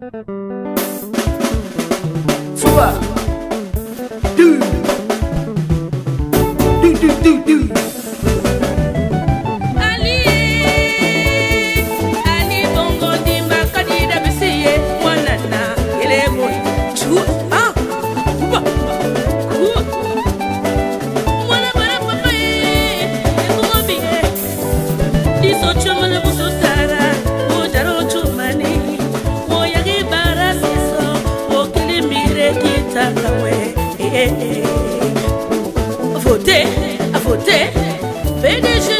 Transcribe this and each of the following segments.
Musik Finish.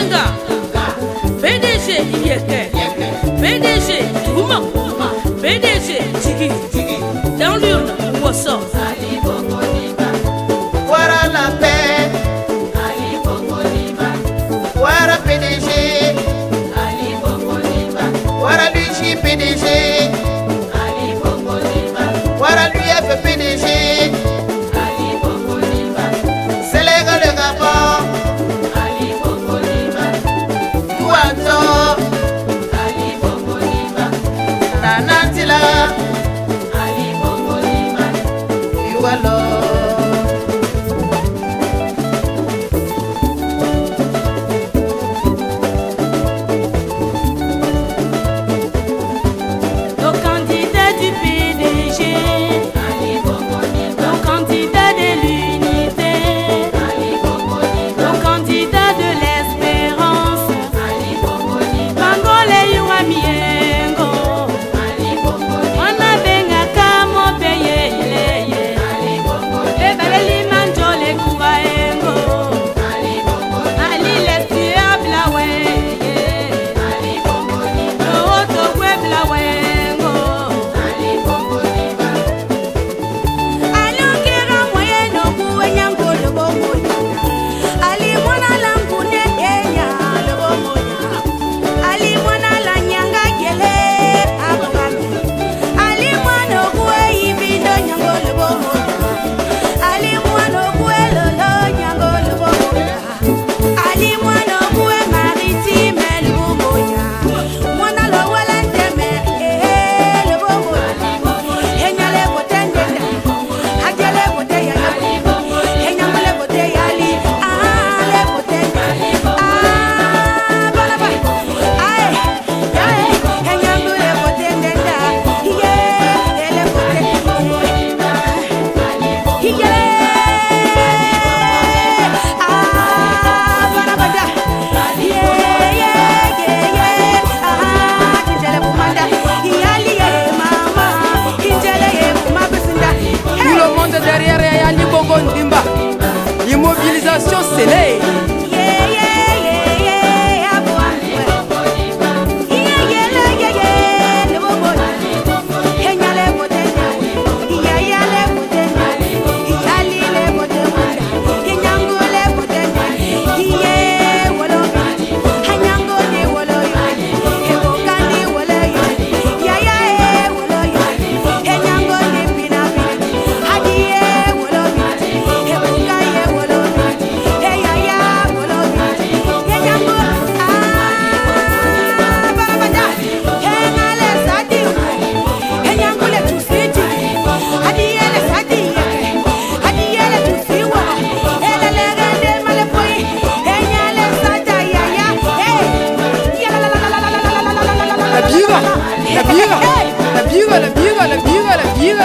questionner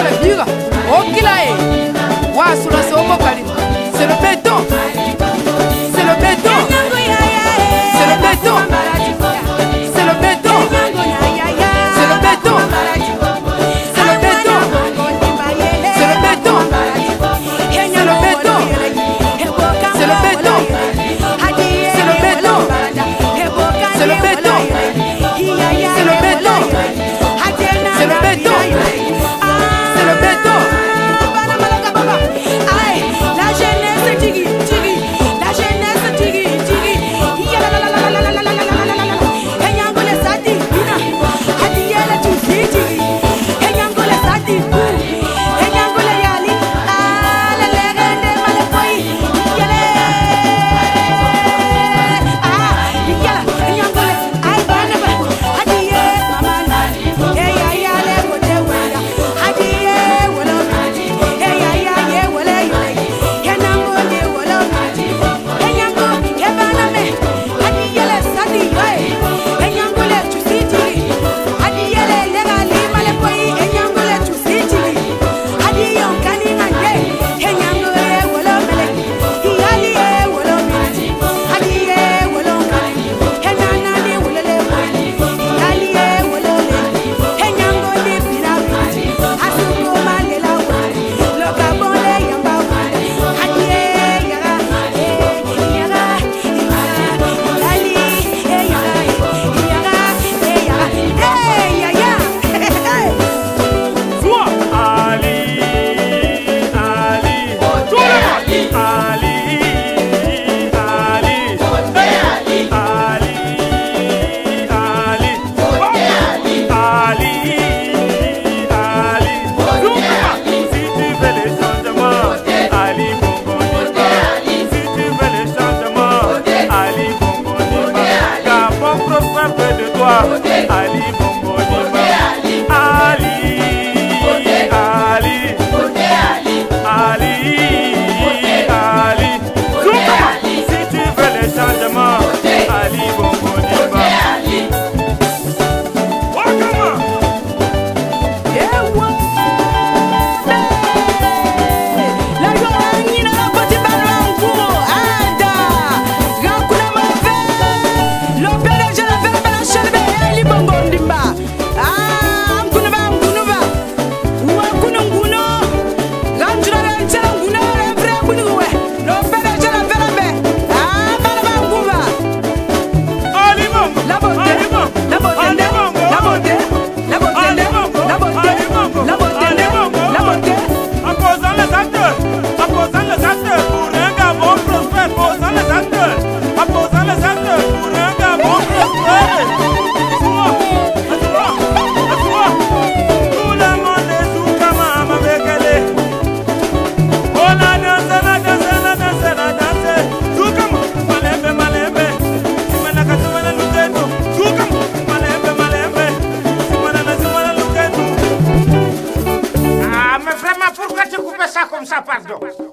la biga sapato.